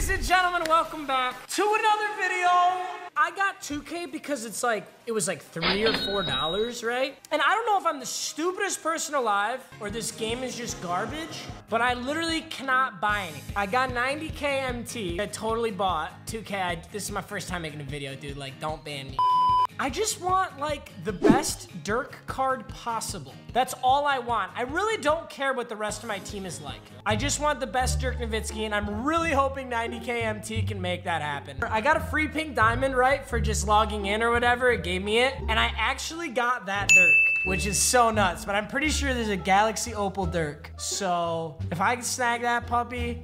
Ladies and gentlemen, welcome back to another video. I got 2K because it's like, it was like three or four dollars, right? And I don't know if I'm the stupidest person alive or this game is just garbage, but I literally cannot buy anything. I got 90K MT. I totally bought 2K. I, this is my first time making a video, dude. Like, don't ban me. I just want like the best Dirk card possible. That's all I want. I really don't care what the rest of my team is like. I just want the best Dirk Nowitzki and I'm really hoping 90k MT can make that happen. I got a free pink diamond, right, for just logging in or whatever. It gave me it and I actually got that Dirk which is so nuts, but I'm pretty sure there's a Galaxy Opal Dirk. So if I can snag that puppy,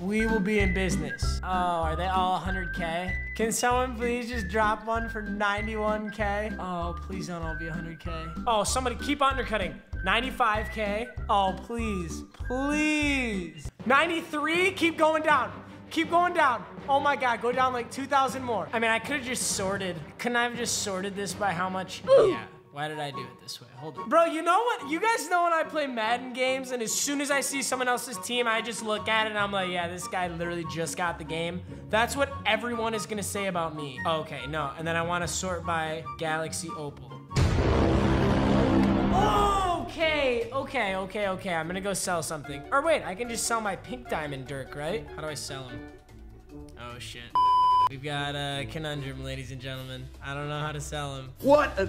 we will be in business. Oh, are they all 100K? Can someone please just drop one for 91K? Oh, please don't all be 100K. Oh, somebody keep undercutting. 95K. Oh, please, please. 93, keep going down. Keep going down. Oh my God, go down like 2,000 more. I mean, I could have just sorted. Couldn't I have just sorted this by how much? Ooh. Yeah. Why did I do it this way? Hold on. Bro, you know what? You guys know when I play Madden games and as soon as I see someone else's team, I just look at it and I'm like, yeah, this guy literally just got the game. That's what everyone is gonna say about me. Okay, no. And then I wanna sort by Galaxy Opal. Okay, okay, okay, okay. I'm gonna go sell something. Or wait, I can just sell my pink diamond Dirk, right? How do I sell him? Oh shit. We've got a conundrum, ladies and gentlemen. I don't know how to sell him. What an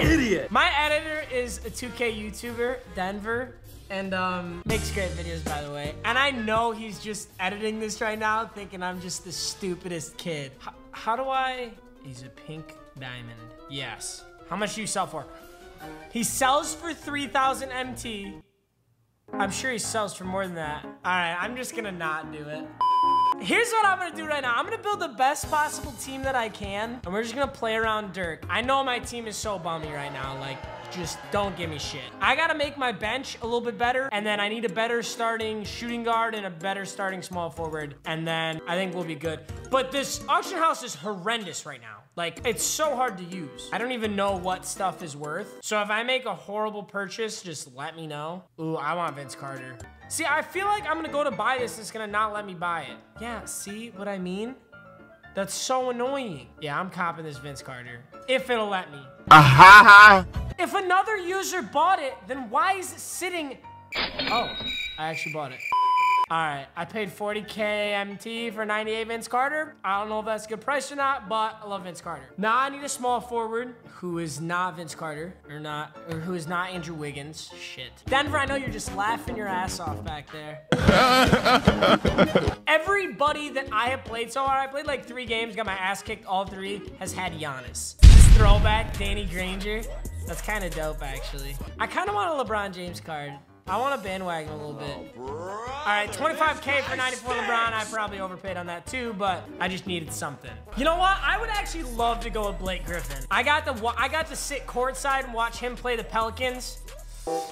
idiot. My editor is a 2K YouTuber, Denver, and um, makes great videos, by the way. And I know he's just editing this right now, thinking I'm just the stupidest kid. H how do I? He's a pink diamond. Yes. How much do you sell for? He sells for 3,000 MT. I'm sure he sells for more than that. All right, I'm just gonna not do it. Here's what I'm gonna do right now. I'm gonna build the best possible team that I can, and we're just gonna play around Dirk. I know my team is so bummy right now, like, just don't give me shit. I gotta make my bench a little bit better, and then I need a better starting shooting guard and a better starting small forward, and then I think we'll be good. But this auction house is horrendous right now. Like, it's so hard to use. I don't even know what stuff is worth. So if I make a horrible purchase, just let me know. Ooh, I want Vince Carter. See, I feel like I'm gonna go to buy this, it's gonna not let me buy it. Yeah, see what I mean? That's so annoying. Yeah, I'm copping this Vince Carter. If it'll let me. Uh-huh. If another user bought it, then why is it sitting? Oh, I actually bought it. All right, I paid 40K MT for 98 Vince Carter. I don't know if that's a good price or not, but I love Vince Carter. Now I need a small forward who is not Vince Carter, or not, or who is not Andrew Wiggins. Shit. Denver, I know you're just laughing your ass off back there. Everybody that I have played so far, I played like three games, got my ass kicked all three, has had Giannis. This throwback, Danny Granger. That's kind of dope, actually. I kind of want a LeBron James card. I want to bandwagon a little bit. All right, 25K for 94 LeBron. I probably overpaid on that too, but I just needed something. You know what? I would actually love to go with Blake Griffin. I got to I got to sit courtside and watch him play the Pelicans.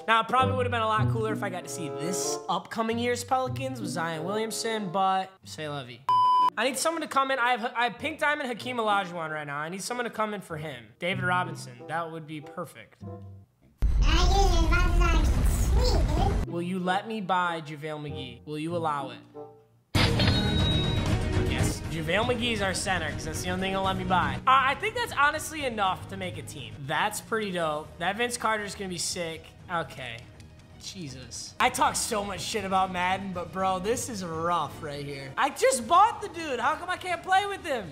Now, it probably would have been a lot cooler if I got to see this upcoming year's Pelicans with Zion Williamson, but say lovey. I need someone to come in. I have, I have Pink Diamond Hakeem Olajuwon right now. I need someone to come in for him. David Robinson. That would be perfect. Will you let me buy JaVale McGee? Will you allow it? Yes, JaVale McGee's our center because that's the only thing he'll let me buy. Uh, I think that's honestly enough to make a team. That's pretty dope. That Vince Carter's gonna be sick. Okay. Jesus. I talk so much shit about Madden, but bro, this is rough right here. I just bought the dude. How come I can't play with him?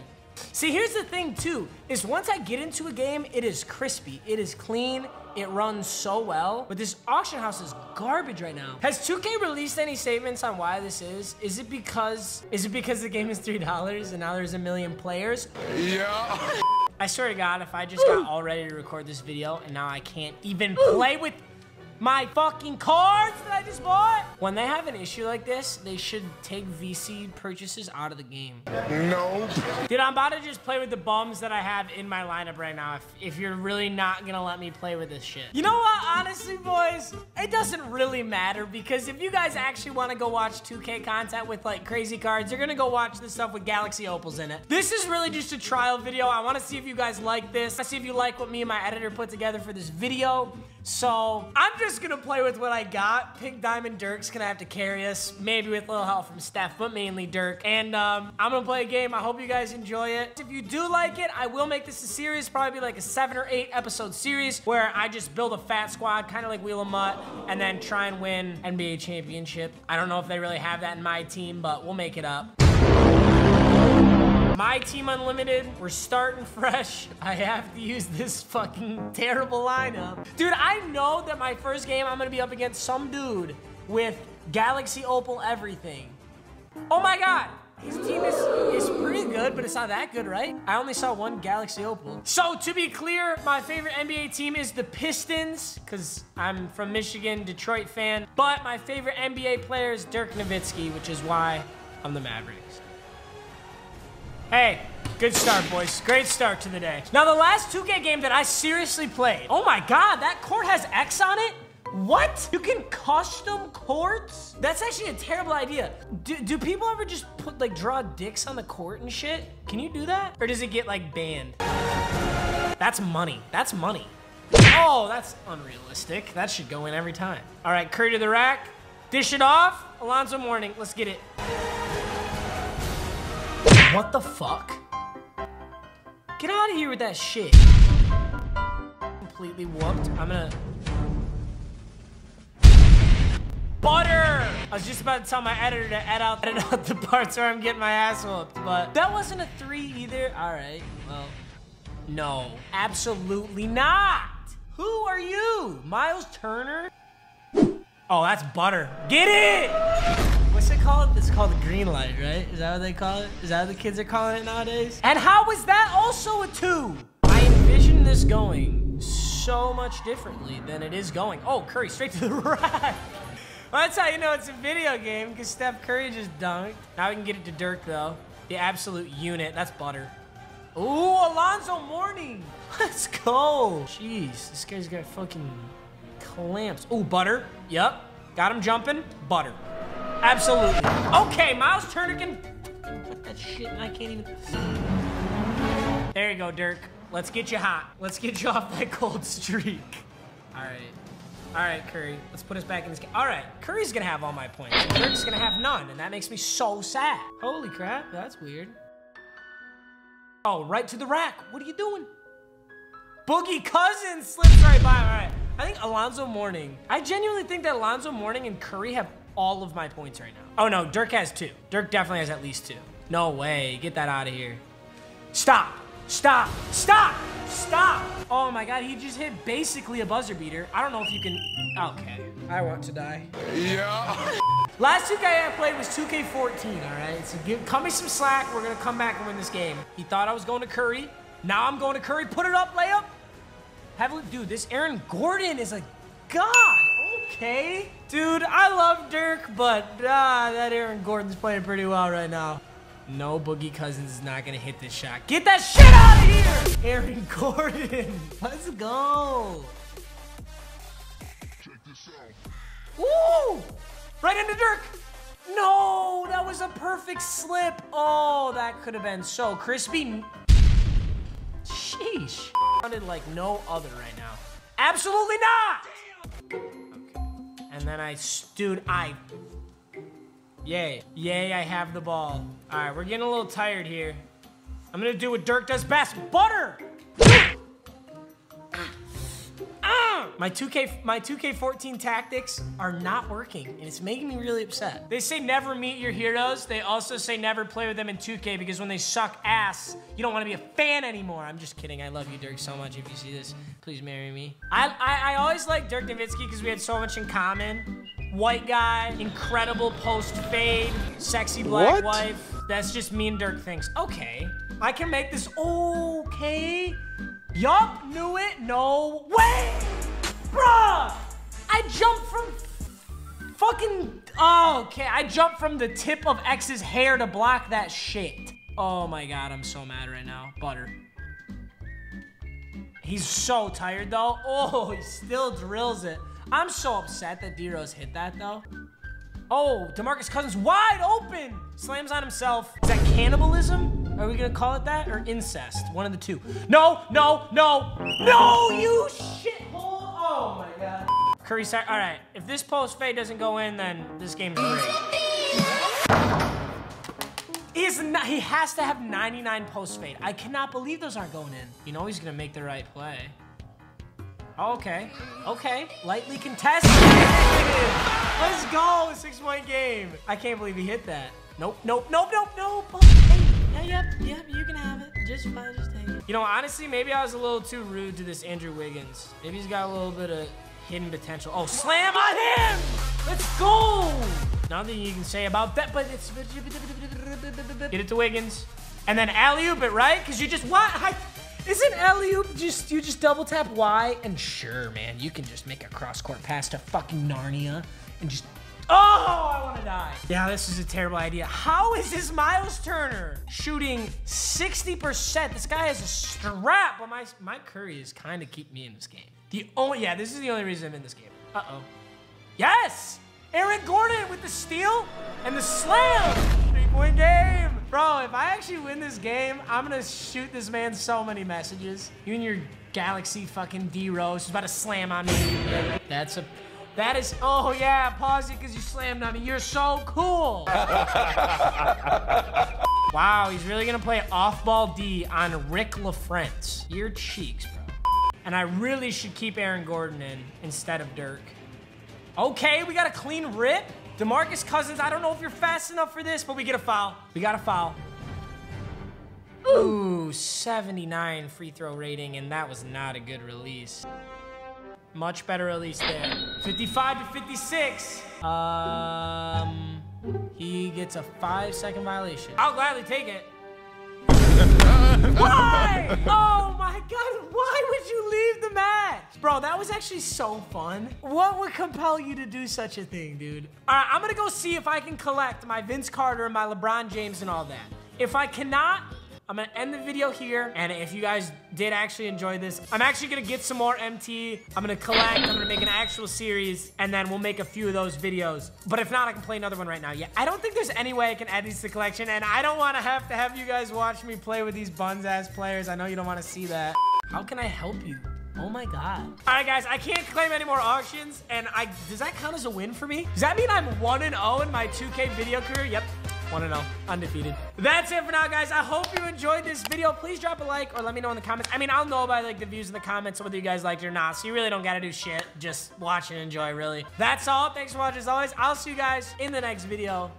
See, here's the thing too, is once I get into a game, it is crispy, it is clean, it runs so well. But this auction house is garbage right now. Has 2K released any statements on why this is? Is it because, is it because the game is $3 and now there's a million players? Yeah. I swear to God, if I just got all ready to record this video and now I can't even play with my fucking cards that I just bought. When they have an issue like this, they should take VC purchases out of the game. No. Dude, I'm about to just play with the bums that I have in my lineup right now if, if you're really not gonna let me play with this shit. You know what, honestly, boys? It doesn't really matter because if you guys actually wanna go watch 2K content with like crazy cards, you're gonna go watch this stuff with Galaxy Opals in it. This is really just a trial video. I wanna see if you guys like this. I see if you like what me and my editor put together for this video. So I'm just gonna play with what I got. Pink Diamond Dirk's gonna have to carry us, maybe with a little help from Steph, but mainly Dirk. And um, I'm gonna play a game. I hope you guys enjoy it. If you do like it, I will make this a series, probably like a seven or eight episode series where I just build a fat squad, kind of like Wheel of MUT, and then try and win NBA championship. I don't know if they really have that in MyTeam, but we'll make it up. MyTeam Unlimited, we're starting fresh. I have to use this fucking terrible lineup. Dude, I know that my first game I'm gonna be up against some dude with Galaxy Opal everything. Oh my god! His team is, is pretty good, but it's not that good, right? I only saw one Galaxy Opal. So to be clear, my favorite NBA team is the Pistons, because I'm from Michigan, Detroit fan. But my favorite NBA player is Dirk Nowitzki, which is why I'm the Mavericks. Hey, good start, boys. Great start to the day. Now, the last 2K game that I seriously played, oh my god, that court has X on it? What? You can custom courts? That's actually a terrible idea. Do, do people ever just put, like, draw dicks on the court and shit? Can you do that? Or does it get, like, banned? That's money. That's money. Oh, that's unrealistic. That should go in every time. All right, Curry to the rack. Dish it off. Alonzo Mourning. Let's get it. What the fuck? Get out of here with that shit. Completely whooped. I'm gonna... Butter! I was just about to tell my editor to edit out, edit out the parts where I'm getting my ass whooped, but that wasn't a three either. All right, well, no, absolutely not. Who are you? Miles Turner? Oh, that's butter. Get it! What's it called? It's called the green light, right? Is that what they call it? Is that what the kids are calling it nowadays? And how is that also a two? I envision this going so much differently than it is going. Oh, Curry, straight to the rack. Well, that's how you know it's a video game, because Steph Curry just dunked. Now we can get it to Dirk, though. The absolute unit. That's butter. Ooh, Alonzo Mourning. Let's go. Jeez, this guy's got fucking clamps. Ooh, butter. Yep. Got him jumping. Butter. Absolutely. Okay, Miles Turner can put that shit and I can't even. There you go, Dirk. Let's get you hot. Let's get you off that cold streak. All right. All right, Curry. Let's put us back in this game. All right, Curry's gonna have all my points. And Dirk's gonna have none, and that makes me so sad. Holy crap, that's weird. Oh, right to the rack. What are you doing? Boogie Cousins slips right by. All right. I think Alonzo Mourning. I genuinely think that Alonzo Mourning and Curry have all of my points right now. Oh no, Dirk has two. Dirk definitely has at least two. No way. Get that out of here. Stop. Stop. Stop. Stop. Oh my god, he just hit basically a buzzer beater. I don't know if you can. Okay. I want to die. Yeah. Last 2K I played was 2K14, all right? So give, cut me some slack. We're going to come back and win this game. He thought I was going to Curry. Now I'm going to Curry. Put it up, layup. Have a dude, this Aaron Gordon is a god. Okay. Dude, I love Dirk, but ah, that Aaron Gordon's playing pretty well right now. No, Boogie Cousins is not gonna hit this shot. Get that shit out of here! Aaron Gordon, let's go. Check this out. Woo! Right into Dirk. No, that was a perfect slip. Oh, that could have been so crispy. Sheesh. Sounded like no other right now. Absolutely not! Okay. And then I, dude, I, yay. Yay, I have the ball. All right, we're getting a little tired here. I'm gonna do what Dirk does best, butter! My 2K my 2K14 tactics are not working, and it's making me really upset. They say never meet your heroes. They also say never play with them in 2K because when they suck ass, you don't want to be a fan anymore. I'm just kidding. I love you, Dirk, so much. If you see this, please marry me. I I, I always like Dirk Nowitzki because we had so much in common. White guy, incredible post fade, sexy black What? wife. That's just me and Dirk things. Okay, I can make this okay. Yup, knew it. No way, bruh. I jumped from fucking. Oh, okay, I jumped from the tip of X's hair to block that shit. Oh my god, I'm so mad right now. Butter. He's so tired though. Oh, he still drills it. I'm so upset that D-Rose hit that though. Oh, DeMarcus Cousins wide open. Slams on himself. Is that cannibalism? Are we gonna call it that? Or incest? One of the two. No, no, no, no, you shithole. My Curry. All right, if this post fade doesn't go in, then this game's great. He, is not, he has to have 99 post fade. I cannot believe those aren't going in. You know he's gonna make the right play. Oh, okay, okay, lightly contested. Let's go, six point game. I can't believe he hit that. Nope, nope, nope, nope, nope. Hey, yep, yep, you can have it. Just fine, just take it. You know, honestly, maybe I was a little too rude to this Andrew Wiggins. Maybe he's got a little bit of hidden potential. Oh, slam on him! Let's go! Nothing you can say about that, but it's... Get it to Wiggins. And then alley-oop it, right? Because you just... What? I, isn't alley-oop just... You just double tap Y? And sure, man, you can just make a cross-court pass to fucking Narnia and just... Oh, I want to die. Yeah, this is a terrible idea. How is this Miles Turner shooting 60%? This guy has a strap, but my, my Curry is kind of keep me in this game. The only, yeah, this is the only reason I'm in this game. Uh-oh. Yes! Aaron Gordon with the steal and the slam. Three-point game. Bro, if I actually win this game, I'm gonna shoot this man so many messages. You and your Galaxy fucking D-Rose is about to slam on me. That's a, that is, oh yeah, pause it because you slammed on me. You're so cool. wow, he's really gonna play off-ball D on Rick LaFrentz. Your cheeks, bro. And I really should keep Aaron Gordon in instead of Dirk. Okay, we got a clean rip. DeMarcus Cousins, I don't know if you're fast enough for this, but we get a foul. We got a foul. Ooh, 79 free throw rating, and that was not a good release. Much better release there. 55 to 56. Um, he gets a five second violation. I'll gladly take it. Why? Oh my god, why would you leave the match? Bro, that was actually so fun. What would compel you to do such a thing, dude? All right, I'm gonna go see if I can collect my Vince Carter and my LeBron James and all that. If I cannot, I'm gonna end the video here. And if you guys did actually enjoy this, I'm actually gonna get some more MT. I'm gonna collect, I'm gonna make an actual series, and then we'll make a few of those videos. But if not, I can play another one right now. Yeah, I don't think there's any way I can add these to the collection, and I don't wanna have to have you guys watch me play with these buns-ass players. I know you don't wanna see that. How can I help you? Oh my god. All right, guys, I can't claim any more auctions, and I does that count as a win for me? Does that mean I'm 1-0 in my 2K video career? Yep. 1-0, undefeated. That's it for now, guys. I hope you enjoyed this video. Please drop a like or let me know in the comments. I mean, I'll know by like the views in the comments whether you guys liked it or not, so you really don't gotta do shit. Just watch and enjoy, really. That's all. Thanks for watching, as always. I'll see you guys in the next video.